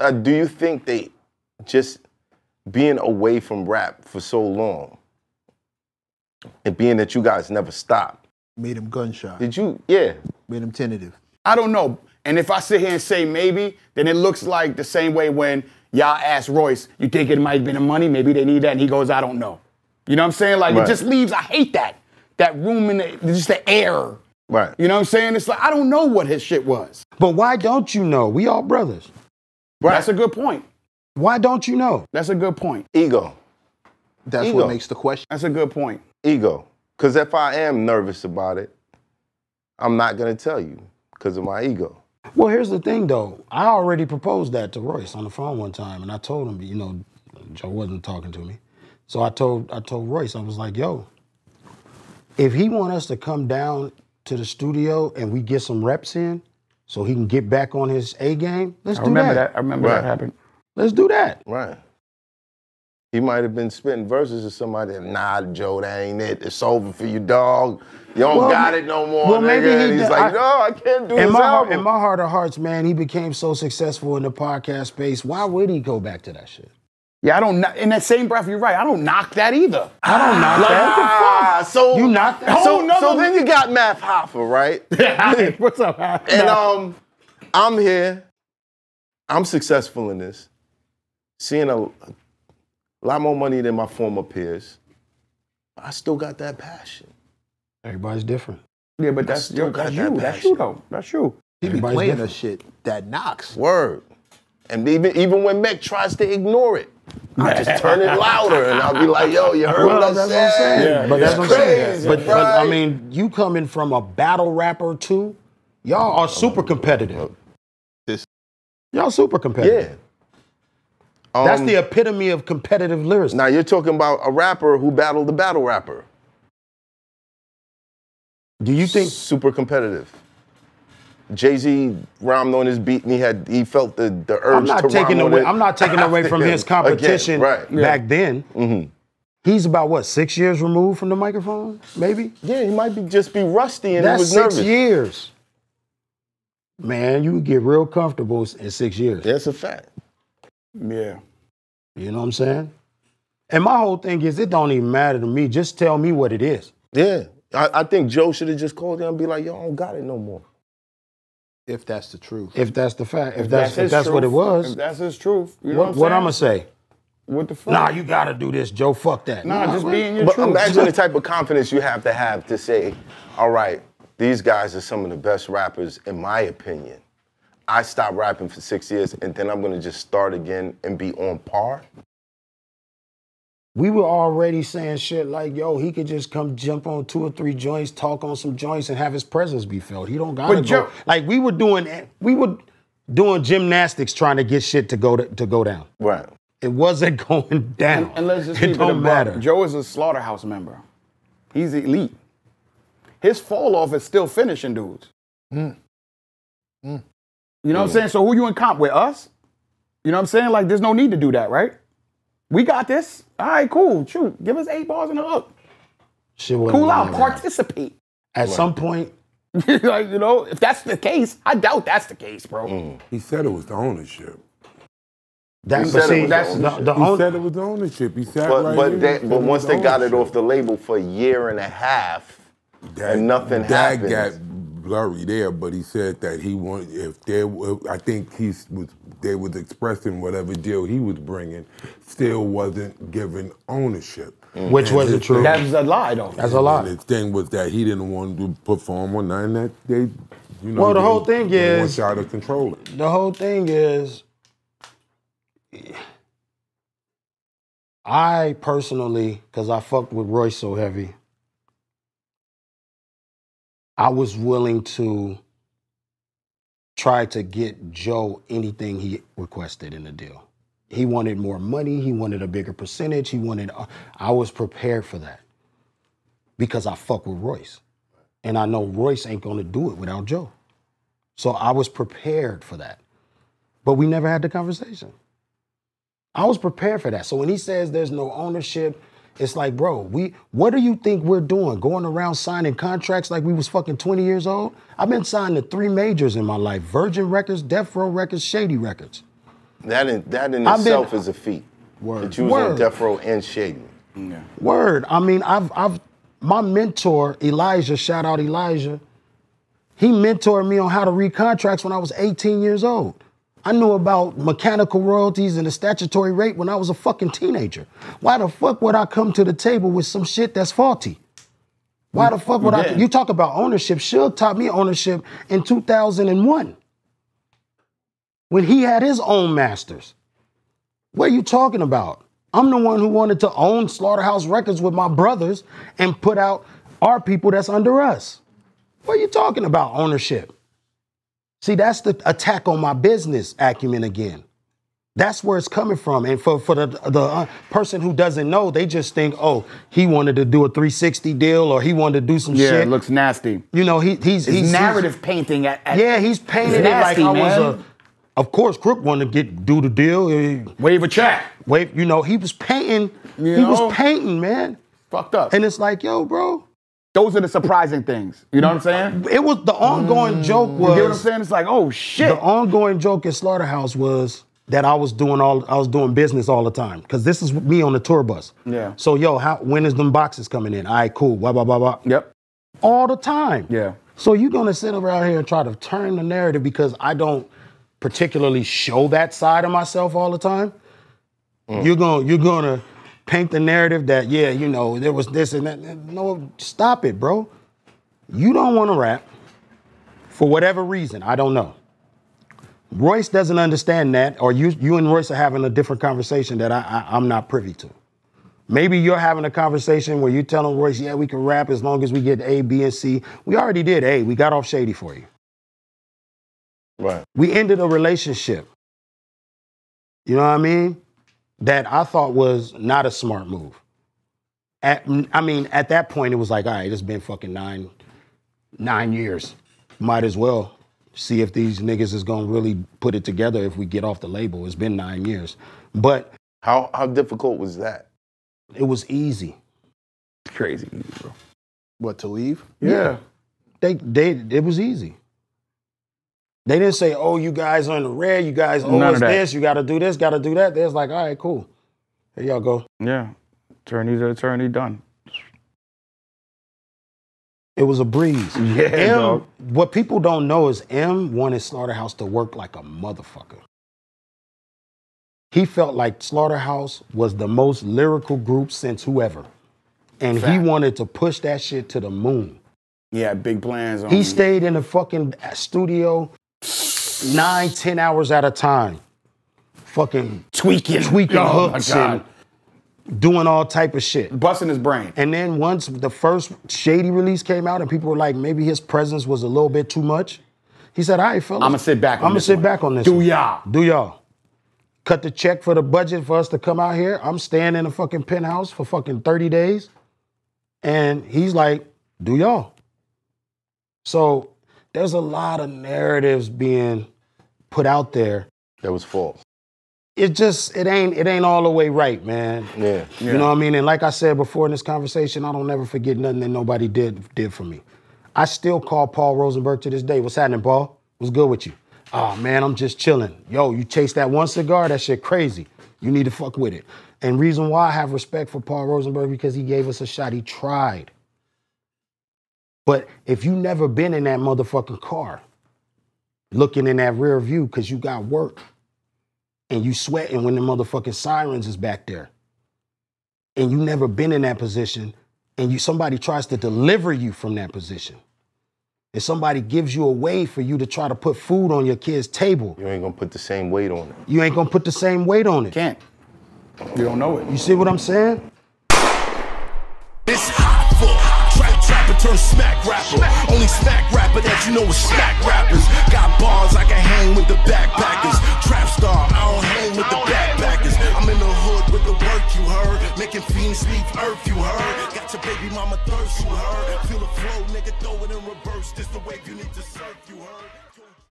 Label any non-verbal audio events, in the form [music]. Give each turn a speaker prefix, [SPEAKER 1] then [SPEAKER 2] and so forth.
[SPEAKER 1] uh, do you think they just being away from rap for so long, and being that you guys never stopped,
[SPEAKER 2] Made him gunshot.
[SPEAKER 1] did you? Yeah,
[SPEAKER 2] Made him tentative.
[SPEAKER 3] I don't know. And if I sit here and say maybe, then it looks like the same way when y'all asked Royce, you think it might have been the money? Maybe they need that. And he goes, I don't know. You know what I'm saying? Like
[SPEAKER 1] Right.
[SPEAKER 3] it just leaves, I hate that. That room in the, just the air.
[SPEAKER 1] right.
[SPEAKER 3] You know what I'm saying? It's like, I don't know what his shit was.
[SPEAKER 4] But why don't you know? We all brothers.
[SPEAKER 3] That's a good point.
[SPEAKER 4] Why don't you know?
[SPEAKER 3] That's a good point.
[SPEAKER 1] Ego,
[SPEAKER 2] That's
[SPEAKER 1] Ego.
[SPEAKER 2] what makes the question.
[SPEAKER 3] That's a good point.
[SPEAKER 1] ego. Because if I am nervous about it, I'm not gonna tell you because of my ego.
[SPEAKER 4] Well, here's the thing, though. I already proposed that to Royce on the phone one time, and I told him, you know, Joe wasn't talking to me, so I told I told Royce, I was like, yo, if he want us to come down to the studio and we get some reps in, so he can get back on his A game, let's do that.
[SPEAKER 3] I
[SPEAKER 4] do
[SPEAKER 3] remember
[SPEAKER 4] that.
[SPEAKER 3] that. I remember
[SPEAKER 1] Right.
[SPEAKER 3] that happened.
[SPEAKER 4] Let's do that.
[SPEAKER 1] Right. He might have been spitting verses to somebody. Nah, Joe, that ain't it. It's over for you, dog. You don't
[SPEAKER 4] Well,
[SPEAKER 1] got it no more,
[SPEAKER 4] well,
[SPEAKER 1] nigga.
[SPEAKER 4] maybe he
[SPEAKER 1] and he's
[SPEAKER 4] did-
[SPEAKER 1] like,
[SPEAKER 4] I-
[SPEAKER 1] no, I can't do
[SPEAKER 4] In
[SPEAKER 1] this
[SPEAKER 4] my, heart,
[SPEAKER 1] album.
[SPEAKER 4] in my heart of hearts, man, he became so successful in the podcast space. Why would he go back to that shit?
[SPEAKER 3] Yeah, I don't. kno- In that same breath, you're right. I don't knock that either.
[SPEAKER 4] I don't knock
[SPEAKER 3] Like,
[SPEAKER 4] that.
[SPEAKER 1] Ah, so
[SPEAKER 4] You knocked that?
[SPEAKER 1] So,
[SPEAKER 3] Whole nother-
[SPEAKER 1] so then you got Math Hoffa, right? [laughs]
[SPEAKER 3] What's up?
[SPEAKER 1] And um, I'm here. I'm successful in this. Seeing a, a lot more money than my former peers. I still got that passion.
[SPEAKER 4] Everybody's different.
[SPEAKER 3] yeah, but that's,
[SPEAKER 1] still
[SPEAKER 3] yo,
[SPEAKER 1] got that
[SPEAKER 3] you. That's
[SPEAKER 1] passion.
[SPEAKER 3] you though. That's you.
[SPEAKER 2] He be
[SPEAKER 4] Everybody's
[SPEAKER 2] playing
[SPEAKER 4] different.
[SPEAKER 2] the shit that knocks.
[SPEAKER 1] Word. And even even when Meg tries to ignore it, I just turn it louder and I'll be like, yo, you heard what I
[SPEAKER 4] that's what I'm
[SPEAKER 1] said?
[SPEAKER 4] saying.
[SPEAKER 3] Yeah,
[SPEAKER 4] but that's what I'm saying.
[SPEAKER 1] crazy,
[SPEAKER 4] But, but I mean, you coming from a battle rapper too, y'all are super competitive.
[SPEAKER 2] This-
[SPEAKER 4] Y'all super
[SPEAKER 1] Yeah.
[SPEAKER 4] competitive. That's
[SPEAKER 1] Um,
[SPEAKER 4] the epitome of competitive lyrics.
[SPEAKER 1] Now you're talking about a rapper who battled the battle rapper.
[SPEAKER 4] Do you think?
[SPEAKER 1] super competitive? Jay Z rhymed on his beat and he had he felt the, the urge
[SPEAKER 4] I'm not
[SPEAKER 1] to
[SPEAKER 4] taking
[SPEAKER 1] rhyme on
[SPEAKER 4] away.
[SPEAKER 1] it
[SPEAKER 4] I'm not taking away from [laughs] his
[SPEAKER 1] Again,
[SPEAKER 4] competition
[SPEAKER 1] right.
[SPEAKER 4] back then.
[SPEAKER 1] Mm-hmm.
[SPEAKER 4] He's about what six years removed from the microphone, maybe.
[SPEAKER 1] Yeah, he might be just be rusty and
[SPEAKER 4] That's
[SPEAKER 1] he was
[SPEAKER 4] six years. Man, you would get real comfortable in six years.
[SPEAKER 1] That's a fact.
[SPEAKER 3] Yeah.
[SPEAKER 4] You know what I'm saying? And my whole thing is, it don't even matter to me. Just tell me what it is.
[SPEAKER 1] Yeah. I, I think Joe should have just called him and be like, yo, I don't got it no more.
[SPEAKER 2] If that's the truth.
[SPEAKER 4] If that's the fact, if, that's, if
[SPEAKER 3] his
[SPEAKER 4] that's what it was,
[SPEAKER 3] If that's his truth. You know
[SPEAKER 4] what,
[SPEAKER 3] what,
[SPEAKER 4] what
[SPEAKER 3] I'm
[SPEAKER 4] I'm gonna say?
[SPEAKER 3] What the fuck?
[SPEAKER 4] Nah, you gotta do this, Joe. Fuck that.
[SPEAKER 3] Nah, just being your
[SPEAKER 1] But
[SPEAKER 3] truth.
[SPEAKER 1] imagine the [laughs] type of confidence you have to have to say, all right, these guys are some of the best rappers, in my opinion. I stopped rapping for six years and then I'm gonna just start again and be on par.
[SPEAKER 4] We were already saying shit like, yo, he could just come jump on two or three joints, talk on some joints, and have his presence be felt. He don't gotta
[SPEAKER 3] But
[SPEAKER 4] go.
[SPEAKER 3] Joe-
[SPEAKER 4] like we were doing, we were doing gymnastics trying to get shit to go to, to go down.
[SPEAKER 1] Right.
[SPEAKER 4] It wasn't [laughs] going down.
[SPEAKER 3] And let's just
[SPEAKER 4] it don't
[SPEAKER 3] a
[SPEAKER 4] matter.
[SPEAKER 3] Joe is a slaughterhouse member. He's elite. His fall off is still finishing dudes. Hmm. Hmm. You know what I'm saying? So who you in comp with us? You know what I'm saying? Like, there's no need to do that, right? We got this. All right, cool. Shoot, give us eight bars in the hook.
[SPEAKER 4] Shit
[SPEAKER 3] Cool out. Participate.
[SPEAKER 4] At some point, [laughs]
[SPEAKER 3] like, you know, if that's the case, I doubt that's the case, bro. Mm.
[SPEAKER 5] He said it was the ownership.
[SPEAKER 4] that,
[SPEAKER 1] He
[SPEAKER 4] but
[SPEAKER 1] said it
[SPEAKER 4] see,
[SPEAKER 1] was
[SPEAKER 4] that's
[SPEAKER 1] the
[SPEAKER 4] the,
[SPEAKER 1] ownership.
[SPEAKER 4] the
[SPEAKER 5] He
[SPEAKER 4] own-
[SPEAKER 5] said it was the ownership. He sat
[SPEAKER 1] But
[SPEAKER 5] right
[SPEAKER 1] but
[SPEAKER 5] here,
[SPEAKER 1] they, but once
[SPEAKER 5] was
[SPEAKER 1] they
[SPEAKER 5] the
[SPEAKER 1] got it off the label for a year and a half,
[SPEAKER 5] that,
[SPEAKER 1] and nothing
[SPEAKER 5] that
[SPEAKER 1] happened.
[SPEAKER 5] got blurry there, but he said that he wanted if there were, I think he was they was expressing whatever deal he was bringing still wasn't given ownership. Mm.
[SPEAKER 4] which
[SPEAKER 5] And
[SPEAKER 4] wasn't true.
[SPEAKER 5] thing-
[SPEAKER 3] That's a lie, though.
[SPEAKER 4] That's a lie.
[SPEAKER 5] And his thing was that he didn't want to perform on nothing that they, you know.
[SPEAKER 4] Well, the
[SPEAKER 5] they-
[SPEAKER 4] whole thing is-
[SPEAKER 5] want y'all to control it.
[SPEAKER 4] the whole thing is I personally, because I fucked with Royce so heavy, I was willing to try to get Joe anything he requested in the deal. He wanted more money, he wanted a bigger percentage, he wanted uh, I was prepared for that. Because I fuck with Royce. And I know Royce ain't gonna do it without Joe. So I was prepared for that. But we never had the conversation. I was prepared for that. So when he says there's no ownership, it's like, bro, we what do you think we're doing? Going around signing contracts like we was fucking 20 years old? I've been signed to three majors in my life: Virgin Records, Death Row Records, Shady Records.
[SPEAKER 1] That in that in
[SPEAKER 4] I've been-
[SPEAKER 1] itself is a feat.
[SPEAKER 2] Word.
[SPEAKER 1] That you was on
[SPEAKER 4] Word.
[SPEAKER 1] death row and shady.
[SPEAKER 4] Word. I mean, I've I've my mentor, Elijah, shout out Elijah, he mentored me on how to read contracts when I was 18 years old. I knew about mechanical royalties and the statutory rate when I was a fucking teenager. Why the fuck would I come to the table with some shit that's faulty? Why the fuck would I? You talk about ownership. Suge taught me ownership in 2001 when he had his own masters. What are you talking about? I'm the one who wanted to own Slaughterhouse Records with my brothers and put out our people that's under us. What are you talking about, ownership? See, that's the attack on my business acumen again. That's where it's coming from. And for, for the, the uh, person who doesn't know, they just think, oh, he wanted to do a 360 deal or he wanted to do some
[SPEAKER 3] Yeah,
[SPEAKER 4] shit.
[SPEAKER 3] Yeah, it looks nasty.
[SPEAKER 4] you know, he, he's,
[SPEAKER 3] It's
[SPEAKER 4] he's
[SPEAKER 3] narrative painting at, at
[SPEAKER 4] yeah, he's painting
[SPEAKER 3] It's
[SPEAKER 4] it like
[SPEAKER 3] nasty,
[SPEAKER 4] I was a. Of course, Crook wanted to get do the deal.
[SPEAKER 3] wave a check.
[SPEAKER 4] Wave, you know, he was painting.
[SPEAKER 3] You
[SPEAKER 4] he
[SPEAKER 3] know?
[SPEAKER 4] was painting, man.
[SPEAKER 3] Fucked up.
[SPEAKER 4] And it's like, yo, bro.
[SPEAKER 3] Those are the surprising things. You know what I'm saying?
[SPEAKER 4] It was the ongoing mm. joke was.
[SPEAKER 3] You get what I'm saying? It's like, oh shit.
[SPEAKER 4] the ongoing joke at Slaughterhouse was that I was doing all I was doing business all the time because this is me on the tour bus.
[SPEAKER 3] Yeah.
[SPEAKER 4] So yo, how when is them boxes coming in? All right, cool. Blah blah blah blah.
[SPEAKER 3] Yep.
[SPEAKER 4] All the time.
[SPEAKER 3] Yeah.
[SPEAKER 4] So you're gonna sit around here and try to turn the narrative because I don't particularly show that side of myself all the time. Mm. You're gonna you're gonna paint the narrative that yeah, you know, there was this and that. No, stop it, bro. You don't want to rap for whatever reason. I don't know. Royce doesn't understand that, or you you and Royce are having a different conversation that I, I I'm not privy to. Maybe you're having a conversation where you're telling Royce, yeah, we can rap as long as we get A, B, and C. We already did A. We got off Shady for you.
[SPEAKER 1] Right.
[SPEAKER 4] We ended a relationship. You know what I mean? That I thought was not a smart move. At, I mean, at that point, it was like, all right, it's been fucking nine, nine years. Might as well see if these niggas is gonna really put it together if we get off the label. It's been nine years. But
[SPEAKER 1] How how difficult was that?
[SPEAKER 4] it was easy.
[SPEAKER 3] Crazy, bro.
[SPEAKER 2] What to leave?
[SPEAKER 3] Yeah.
[SPEAKER 4] They they it was easy. They didn't say, "Oh, you guys are in the red. You guys owe
[SPEAKER 3] None
[SPEAKER 4] us this. You got to do this. Got to do that." They was like, "All right, cool. Here y'all go."
[SPEAKER 3] Yeah. Attorney's an attorney done.
[SPEAKER 4] It was a breeze. [laughs]
[SPEAKER 3] Yeah,
[SPEAKER 4] M,
[SPEAKER 3] dog.
[SPEAKER 4] what people don't know is M wanted Slaughterhouse to work like a motherfucker. He felt like Slaughterhouse was the most lyrical group since whoever, and he wanted to push that shit to the moon.
[SPEAKER 3] Yeah, big plans on
[SPEAKER 4] He stayed in the fucking studio nine, ten hours at a time, fucking
[SPEAKER 3] tweaking,
[SPEAKER 4] tweaking
[SPEAKER 3] oh
[SPEAKER 4] hooks and doing all type of shit.
[SPEAKER 3] busting his brain.
[SPEAKER 4] And then once the first Shady release came out, and people were like, maybe his presence was a little bit too much. He said, "All right, fellas,
[SPEAKER 3] I'ma sit back on
[SPEAKER 4] I'm gonna sit
[SPEAKER 3] one.
[SPEAKER 4] back on this.
[SPEAKER 3] Do y'all.
[SPEAKER 4] Do y'all? Cut the check for the budget for us to come out here. I'm staying in a fucking penthouse for fucking 30 days, and he's like, do y'all? So there's a lot of narratives being put out there.
[SPEAKER 1] That was false.
[SPEAKER 4] It just it ain't it ain't all the way right, man.
[SPEAKER 1] Yeah.
[SPEAKER 4] You know what I mean? And like I said before in this conversation, I don't ever forget nothing that nobody did did for me. I still call Paul Rosenberg to this day. What's happening, Paul? What's good with you? Oh man, I'm just chilling. Yo, you chase that one cigar, that shit crazy. You need to fuck with it. And reason why I have respect for Paul Rosenberg because he gave us a shot. He tried. But if you never been in that motherfucking car, looking in that rear view because you got work, and you sweating when the motherfucking sirens is back there, and you never been in that position, and you somebody tries to deliver you from that position, and somebody gives you a way for you to try to put food on your kid's table,
[SPEAKER 1] You ain't gonna put the same weight on it.
[SPEAKER 4] you ain't gonna put the same weight on it.
[SPEAKER 3] Can't. You don't know it.
[SPEAKER 4] You see what I'm saying?
[SPEAKER 6] Turn smack rapper. Only smack rapper that you know is smack rappers. Got bars I can hang with the backpackers. Trap star, I don't hang with the backpackers. I'm in the hood with the work you heard. Making fiends leave earth you heard. Got your baby mama thirst you heard. Feel the flow, nigga, throw it in reverse. This the wave you need to surf you heard.